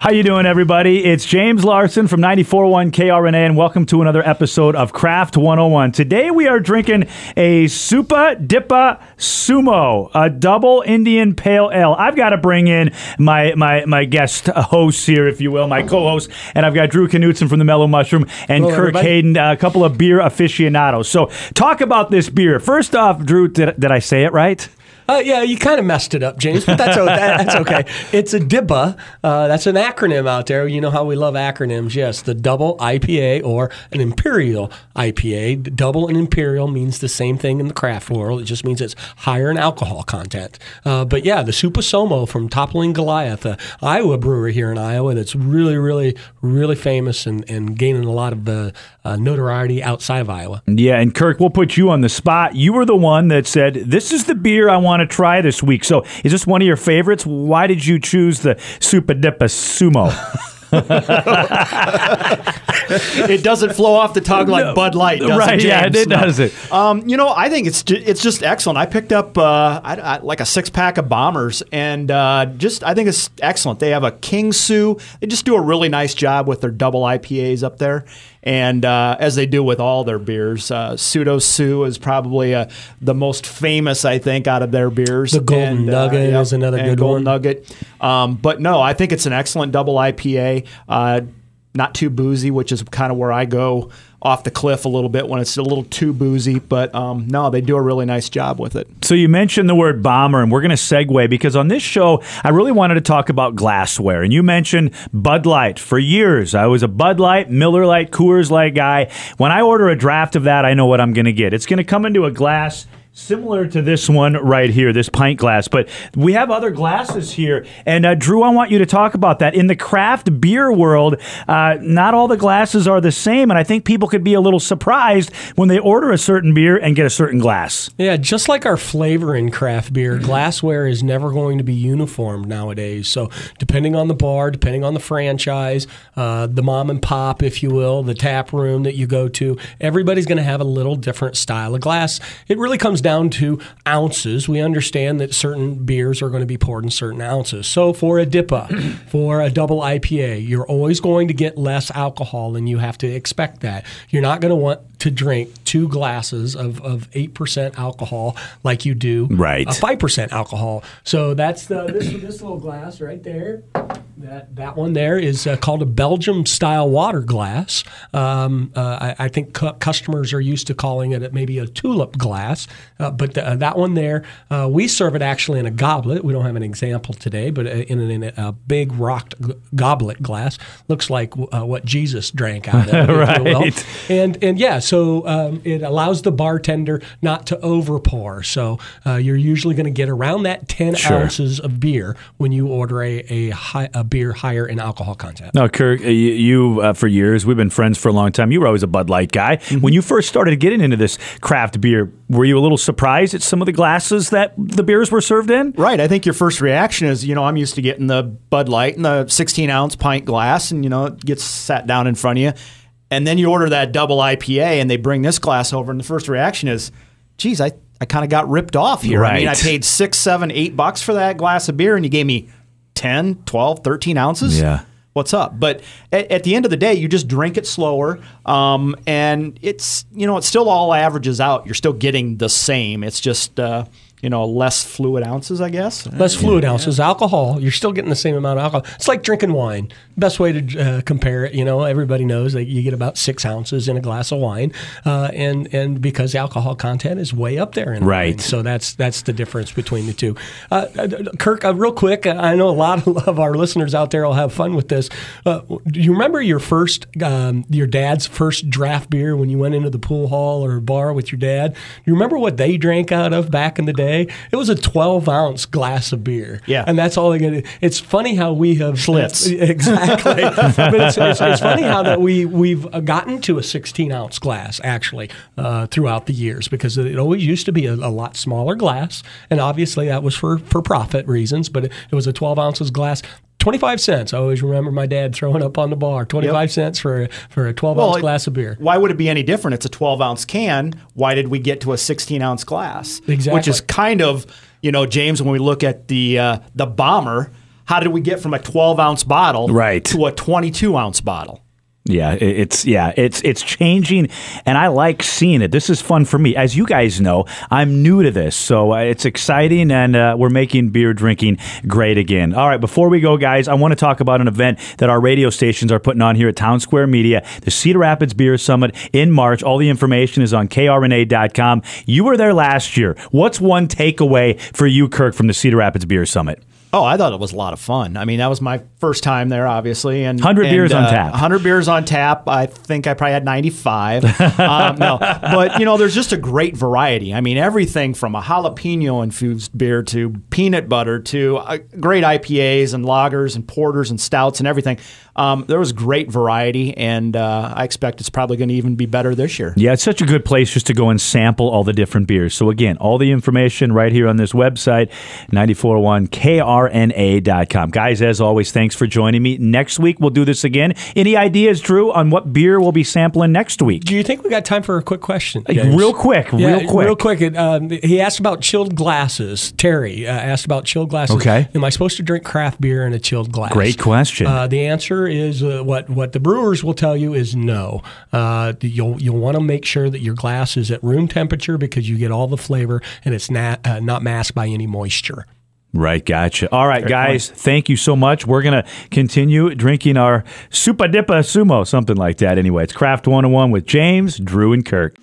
How you doing, everybody? It's Jaymz Larson from 94.1 KRNA, and welcome to another episode of Craft 101. Today we are drinking a Supa Dipa Sumo, a double Indian Pale Ale. I've got to bring in my my my guest hosts here, if you will, my co-host, and I've got Drew Knutson from the Mellow Mushroom and Hello, Kirk everybody. Hayden, a couple of beer aficionados. So talk about this beer. First off, Drew, did, did I say it right? Uh, yeah, you kind of messed it up, Jaymz, but that's, that's okay. It's a DIPA. Uh, that's an acronym out there. You know how we love acronyms. Yes, the double IPA or an imperial IPA. Double and imperial means the same thing in the craft world. It just means it's higher in alcohol content. Uh, but yeah, the Supa Sumo from Toppling Goliath, a Iowa brewery here in Iowa that's really, really, really famous and, and gaining a lot of uh, notoriety outside of Iowa. Yeah, and Kirk, we'll put you on the spot. You were the one that said, This is the beer I want to try this week. So, is this one of your favorites? Why did you choose the Supa Dipa Sumo? it doesn't flow off the tongue like Bud Light, does right, it, yeah, it No. does it. Um, you know, I think it's ju- it's just excellent. I picked up uh, I, I, like a six pack of bombers, and uh, just I think it's excellent. They have a King Sue. They just do a really nice job with their double IPAs up there, and uh, as they do with all their beers, uh, Pseudo Sue is probably uh, the most famous, I think, out of their beers. The Golden And, uh, Nugget yep, is another and good Golden one. Nugget. Um, but no, I think it's an excellent double IPA. Not too boozy, which is kind of where I go off the cliff a little bit when it's a little too boozy. But um, no, they do a really nice job with it. So, you mentioned the word bomber, and we're going to segue because on this show, I really wanted to talk about glassware. And you mentioned Bud Light. For years, I was a Bud Light, Miller Lite, Coors Light guy. When I order a draft of that, I know what I'm going to get. It's going to come into a glass. Similar to this one right here, this pint glass, but we have other glasses here. And uh, Drew, I want you to talk about that. In the craft beer world, uh, not all the glasses are the same, and I think people could be a little surprised when they order a certain beer and get a certain glass. Yeah, just like our flavor in craft beer, glassware is never going to be uniform nowadays. So, depending on the bar, depending on the franchise, uh, the mom and pop, if you will, the tap room that you go to, everybody's going to have a little different style of glass. It really comes down to ounces. We understand that certain beers are going to be poured in certain ounces. So, for a DIPA, for a double IPA, you're always going to get less alcohol, and you have to expect that. You're not going to want to drink two glasses of, of 8% alcohol like you do Right. a 5% alcohol. So that's the this, this little glass right there. That, that one there is uh, called a Belgium style water glass. Um, uh, I, I think cu- customers are used to calling it maybe a tulip glass, uh, but uh, that one there, uh, we serve it actually in a goblet. We don't have an example today, but uh, in, in a, big rocked g- goblet glass. Looks like uh, what Jesus drank out of. will. Right. And and yeah, so um, it allows the bartender not to overpour. So uh, you're usually going to get around that 10 Sure. ounces of beer when you order a a, high, a beer higher in alcohol content. No, Kirk, uh, you, you uh, for years, we've been friends for a long time. You were always a Bud Light guy. Mm-hmm. When you first started getting into this craft beer, were you a little surprised at some of the glasses that the beers were served in? Right. I think your first reaction is, you know, I'm used to getting the Bud Light in the 16 ounce pint glass, and you know, it gets sat down in front of you, and then you order that double IPA, and they bring this glass over, and the first reaction is, geez, I. I kind of got ripped off here. I mean, I paid six, seven, eight bucks for that glass of beer, and you gave me 10, 12, 13 ounces. Yeah. what's up. But at, at the end of the day, you just drink it slower, um, and it's you know it still all averages out. You're still getting the same. It's just uh, you know less fluid ounces, I guess. Less fluid ounces, alcohol. You're still getting the same amount of alcohol. It's like drinking wine. Best way to uh, compare it, you know, everybody knows that you get about six ounces in a glass of wine, uh, and and because alcohol content is way up there in Right. wine. So that's that's the difference between the two. Uh, uh, Kirk, uh, real quick, I know a lot of our listeners out there will have fun with this. Uh, do you remember your first, um, your dad's first draft beer when you went into the pool hall or bar with your dad? Do you remember what they drank out of back in the day? It was a 12 ounce glass of beer. Yeah. And that's all they get. It's funny how we have Schlitz. Exactly. but it's, it's, it's funny how that we we've gotten to a 16 ounce glass actually uh, throughout the years because it always used to be a, a lot smaller glass, and obviously that was for for profit reasons. But it, it was a 12 ounces glass. 25 cents. I always remember my dad throwing up on the bar. 25 cents for a, for a 12 ounce it- glass of beer. Why would it be any different? It's a 12 ounce can. Why did we get to a 16 ounce glass? Exactly. Which is kind of, you know, Jaymz, when we look at the uh, the bomber, how did we get from a 12 ounce bottle Right. to a 22 ounce bottle? Yeah, it's yeah, it's it's changing, and I like seeing it. This is fun for me, as you guys know. I'm new to this, so uh, it's exciting, and uh, we're making beer drinking great again. All right, before we go, guys, I want to talk about an event that our radio stations are putting on here at Town Square Media, the Cedar Rapids Beer Summit in March. All the information is on krna.com. You were there last year. What's one takeaway for you, Kirk, from the Cedar Rapids Beer Summit? Oh, I thought it was a lot of fun. I mean, that was my first time there, obviously, and 100 and, beers on uh, tap. 100 beers on tap. I think I probably had 95. um, no, but you know, there's just a great variety. I mean, everything from a jalapeno infused beer to peanut butter to uh, great IPAs and lagers and porters and stouts and everything. Um, there was great variety, and uh, I expect it's probably going to even be better this year. Yeah, it's such a good place just to go and sample all the different beers. So, again, all the information right here on this website, 941krna.com. Guys, as always, thanks for joining me. Next week, we'll do this again. Any ideas, Drew, on what beer we'll be sampling next week? Do you think we got time for a quick question? Jaymz? real quick, Yeah, real quick. Real quick. It, um, he asked about chilled glasses. Terry uh, asked about chilled glasses. Okay. Am I supposed to drink craft beer in a chilled glass? Great question. Uh, the answer is uh, what what the brewers will tell you is no. Uh, you'll you'll want to make sure that your glass is at room temperature because you get all the flavor and it's not uh, not masked by any moisture. Right, gotcha. All right, guys, thank you so much. We're going to continue drinking our Supa Dipa Sumo, something like that. Anyway, it's Craft 101 with Jaymz, Drew, and Kirk.